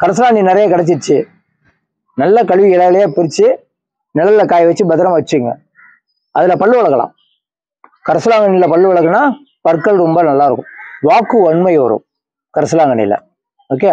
கரசலாங்கண்ணி நிறைய கிடச்சிருச்சு. நல்ல கழுவி இலையிலேயே பிரித்து நிழல்ல காய வச்சு பத்திரமா வச்சுங்க அதில் பல்லு வளர்க்கலாம் கரசலாங்கண்ணியில் பல்லு வளர்க்குனா பற்கள் ரொம்ப நல்லா இருக்கும். வாக்கு வன்மை வரும் கரசலாங்கண்ணியில் ஓகே